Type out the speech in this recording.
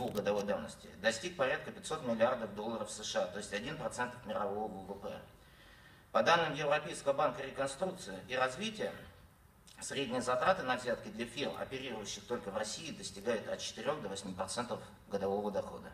двухгодовой давности достиг порядка 500 миллиардов долларов США, то есть 1% мирового ВВП. По данным Европейского банка реконструкции и развития, средние затраты на взятки для фирм, оперирующих только в России, достигают от 4 до 8% годового дохода.